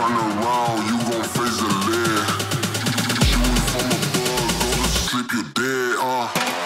turn around, you gon' face the lead. From above, to you dead, uh.